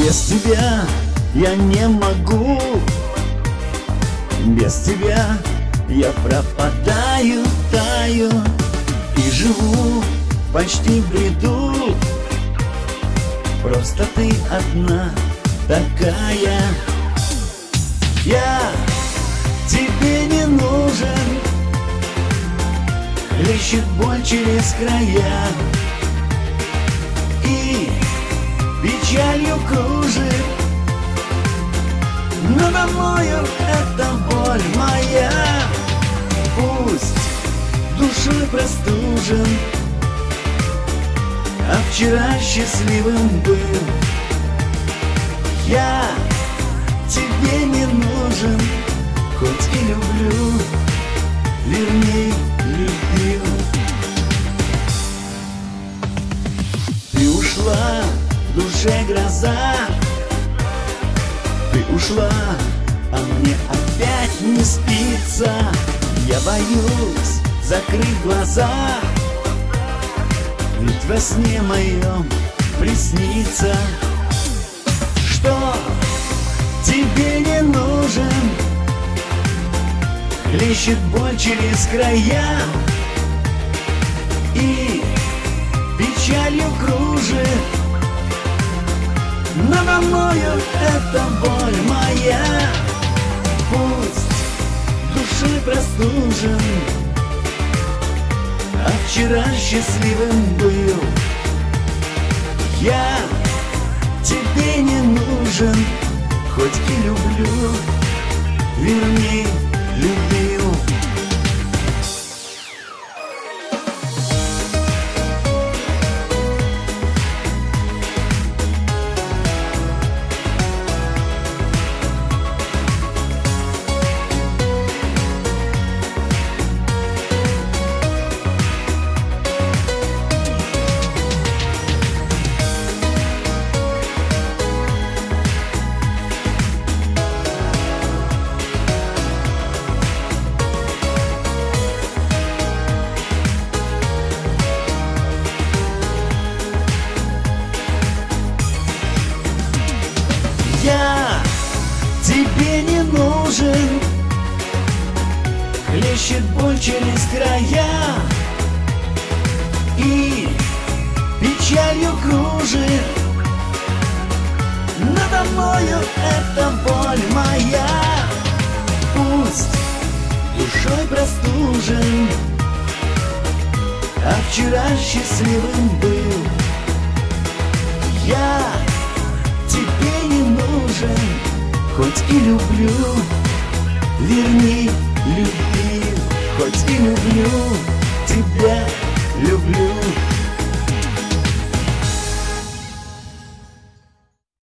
Без тебя я не могу. Без тебя я пропадаю, таю И живу почти в бреду. Просто ты одна такая. Я тебе не нужен. Лещет боль через края. И печалью кружит Надо мною эта боль моя. Пусть душой простужен А вчера счастливым был. Я тебе не нужен Хоть и люблю, верней любил. Ты ушла, душе гроза ушла, а мне опять не спится. Я боюсь закрыть глаза. Ведь во сне моем приснится Что тебе не нужен. Лещет боль через края. И Надо мною эта боль моя. Пусть душой простужен А вчера счастливым был. Я тебе не нужен Хоть и люблю, вернее нужен Хлещет боль через края И печалью кружит. Надо мною эта боль моя. Пусть душой простужен. А вчера счастливым был Я Хоть и люблю, верней любил Хоть и люблю, тебя люблю